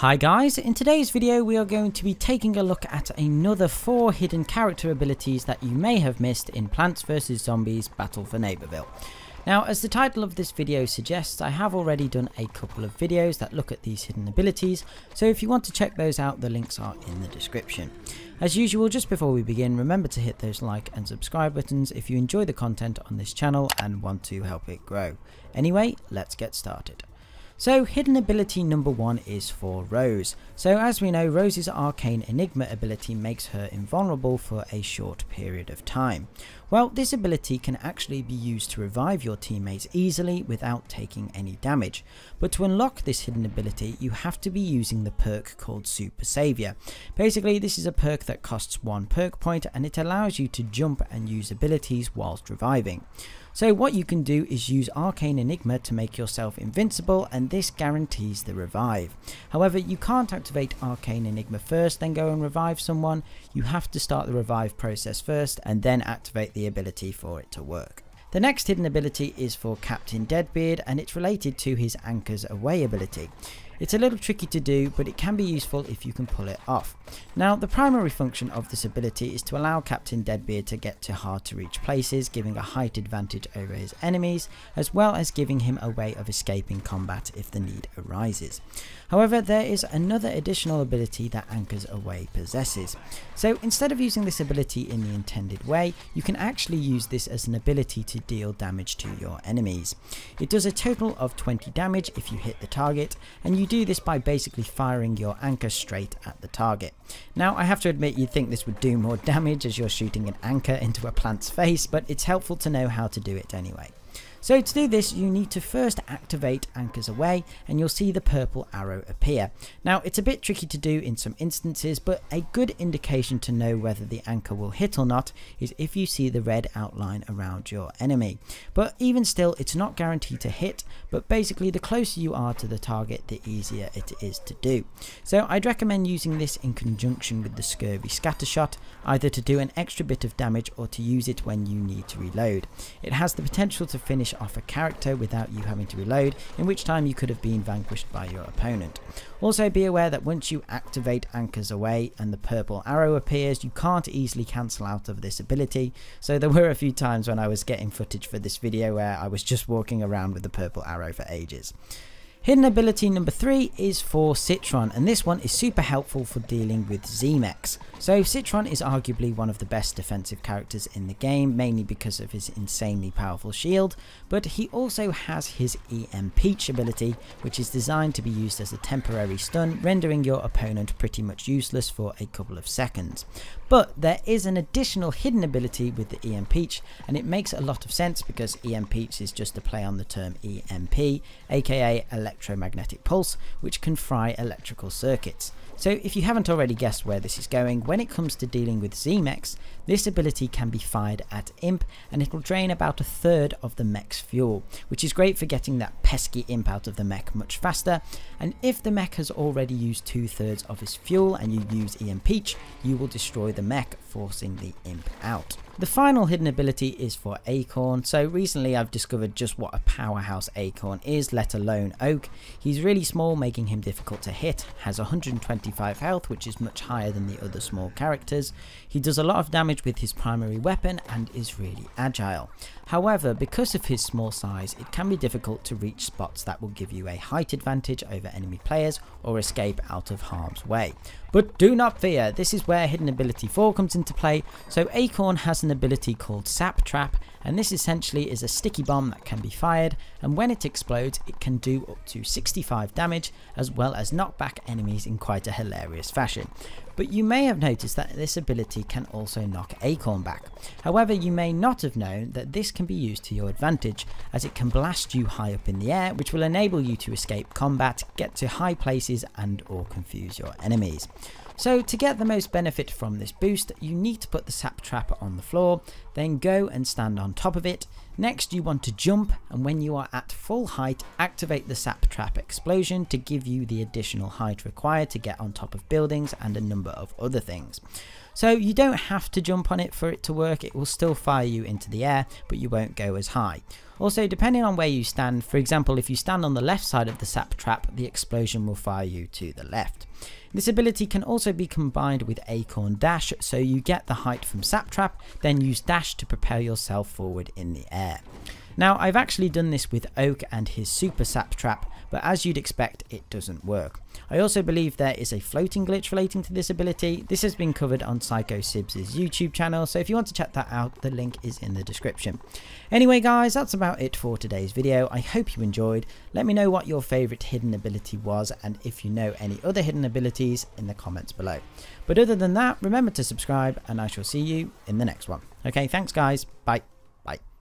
Hi guys, in today's video we are going to be taking a look at another 4 hidden character abilities that you may have missed in Plants vs Zombies Battle for Neighborville. Now as the title of this video suggests, I have already done a couple of videos that look at these hidden abilities, so if you want to check those out the links are in the description. As usual, just before we begin, remember to hit those like and subscribe buttons if you enjoy the content on this channel and want to help it grow. Anyway, let's get started. So hidden ability number one is for Rose. So as we know, Rose's arcane enigma ability makes her invulnerable for a short period of time. Well, this ability can actually be used to revive your teammates easily without taking any damage. But to unlock this hidden ability, you have to be using the perk called Super Savior. Basically, this is a perk that costs one perk point and it allows you to jump and use abilities whilst reviving. So what you can do is use Arcane Enigma to make yourself invincible and this guarantees the revive. However, you can't activate Arcane Enigma first then go and revive someone, you have to start the revive process first and then activate the ability for it to work. The next hidden ability is for Captain Deadbeard and it's related to his Anchors Away ability. It's a little tricky to do, but it can be useful if you can pull it off. Now, the primary function of this ability is to allow Captain Deadbeard to get to hard to reach places, giving a height advantage over his enemies, as well as giving him a way of escaping combat if the need arises. However, there is another additional ability that Anchors Away possesses. So instead of using this ability in the intended way, you can actually use this as an ability to deal damage to your enemies. It does a total of 20 damage if you hit the target, and you you do this by basically firing your anchor straight at the target. Now I have to admit you'd think this would do more damage as you're shooting an anchor into a plant's face, but it's helpful to know how to do it anyway. So to do this you need to first activate anchors away and you'll see the purple arrow appear. Now it's a bit tricky to do in some instances but a good indication to know whether the anchor will hit or not is if you see the red outline around your enemy. But even still it's not guaranteed to hit but basically the closer you are to the target the easier it is to do. So I'd recommend using this in conjunction with the scurvy scatter shot either to do an extra bit of damage or to use it when you need to reload. It has the potential to finish off a character without you having to reload, in which time you could have been vanquished by your opponent. Also be aware that once you activate Anchors Away and the purple arrow appears, you can't easily cancel out of this ability, so there were a few times when I was getting footage for this video where I was just walking around with the purple arrow for ages. Hidden ability number 3 is for Citron and this one is super helpful for dealing with Z-Mechs. So Citron is arguably one of the best defensive characters in the game, mainly because of his insanely powerful shield, but he also has his EM Peach ability, which is designed to be used as a temporary stun, rendering your opponent pretty much useless for a couple of seconds. But there is an additional hidden ability with the EM Peach, and it makes a lot of sense because EM Peach is just a play on the term EMP, aka electromagnetic pulse, which can fry electrical circuits. So if you haven't already guessed where this is going, when it comes to dealing with Z-Mechs, this ability can be fired at Imp and it'll drain about a third of the mech's fuel, which is great for getting that pesky Imp out of the mech much faster, and if the mech has already used two thirds of his fuel and you use EM Peach, you will destroy the mech, forcing the Imp out. The final hidden ability is for Acorn, so recently I've discovered just what a powerhouse Acorn is, let alone Oak. He's really small, making him difficult to hit, has 125 health, which is much higher than the other small characters. He does a lot of damage with his primary weapon and is really agile. However, because of his small size, it can be difficult to reach spots that will give you a height advantage over enemy players or escape out of harm's way. But do not fear, this is where hidden ability 4 comes into play, so Acorn has an ability called Sap Trap, and this essentially is a sticky bomb that can be fired, and when it explodes it can do up to 65 damage, as well as knock back enemies in quite a hilarious fashion. But you may have noticed that this ability can also knock Acorn back. However, you may not have known that this can be used to your advantage, as it can blast you high up in the air, which will enable you to escape combat, get to high places and or confuse your enemies. So to get the most benefit from this boost, you need to put the sap trap on the floor, then go and stand on top of it. Next you want to jump and when you are at full height activate the sap trap explosion to give you the additional height required to get on top of buildings and a number of other things. So you don't have to jump on it for it to work, it will still fire you into the air, but you won't go as high. Also, depending on where you stand, for example, if you stand on the left side of the sap trap, the explosion will fire you to the left. This ability can also be combined with Acorn Dash, so you get the height from sap trap, then use Dash to propel yourself forward in the air. Now, I've actually done this with Oak and his Super Sap Trap, but as you'd expect, it doesn't work. I also believe there is a floating glitch relating to this ability. This has been covered on Psycho Sibbs' YouTube channel, so if you want to check that out, the link is in the description. Anyway guys, that's about it for today's video. I hope you enjoyed. Let me know what your favourite hidden ability was, and if you know any other hidden abilities in the comments below. But other than that, remember to subscribe, and I shall see you in the next one. Okay, thanks guys. Bye.